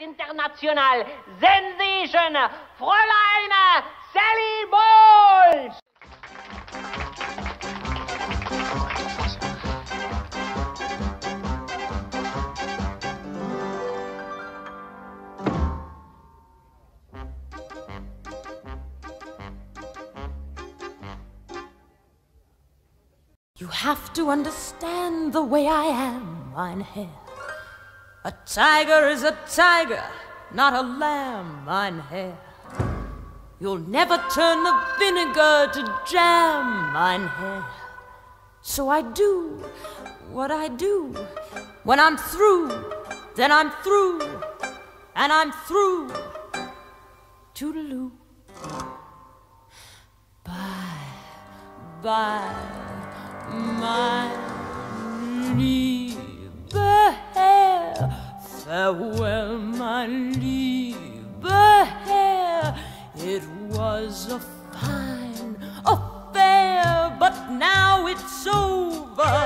international sensation, Fräulein Sally Bowles! You have to understand the way I am, mein Herr. A tiger is a tiger, not a lamb, mein Herr. You'll never turn the vinegar to jam, mein Herr. So I do what I do. When I'm through, then I'm through, and I'm through. Toodaloo. Bye, bye lieber Herr, farewell, my lieber Herr. It was a fine affair, but now it's over.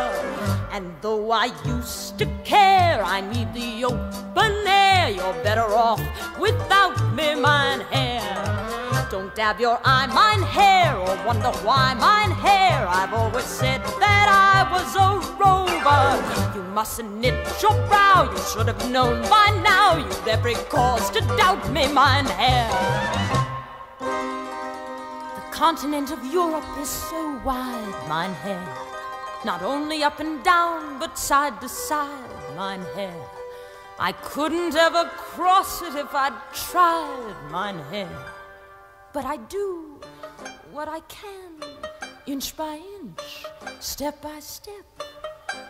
And though I used to care, I need the open air. You're better off without me, mein Herr. Don't dab your eye, mein Herr, or wonder why mein Herr. I've always said that I was a mustn't knit your brow, you should have known by now. You've every cause to doubt me, mein Herr. The continent of Europe is so wide, mein Herr. Not only up and down, but side to side, mein Herr. I couldn't ever cross it if I'd tried, mein Herr. But I do what I can, inch by inch, step by step,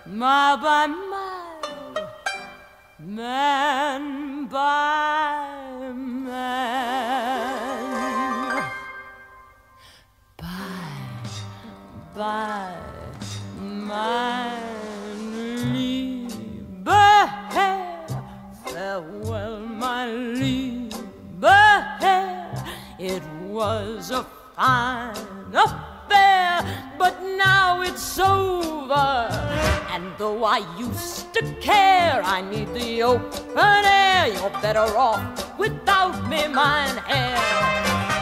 mile by mile, man by man. Bye, bye, mein lieber Herr, farewell, mein lieber Herr. It was a fine affair, though I used to care, I need the open air. You're better off without me, mein Herr.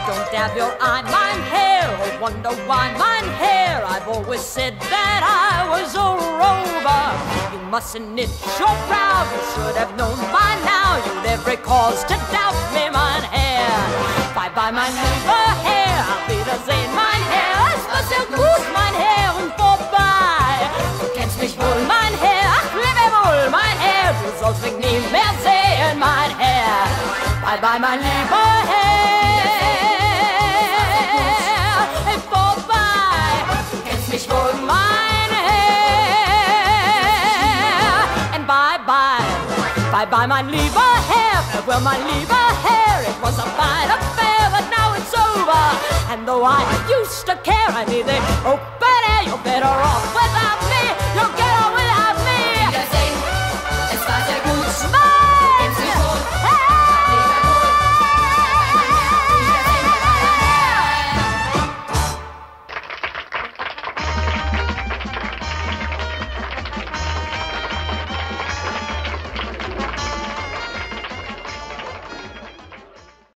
Don't dab your eye, mein Herr, or wonder why mein Herr. I've always said that I was a rover. You mustn't knit your brow, you should have known by now. You'd every cause to doubt me, mein Herr. Bye bye, mein lieber Bye bye, my lieber Herr. Hey, vorbei. Du kennst mich wohl, mein Herr. And bye bye. Bye bye, mein lieber Herr. Farewell, mein lieber Herr. It was a fine affair but now it's over. And though I used to care, I need the open oh, air. You're better off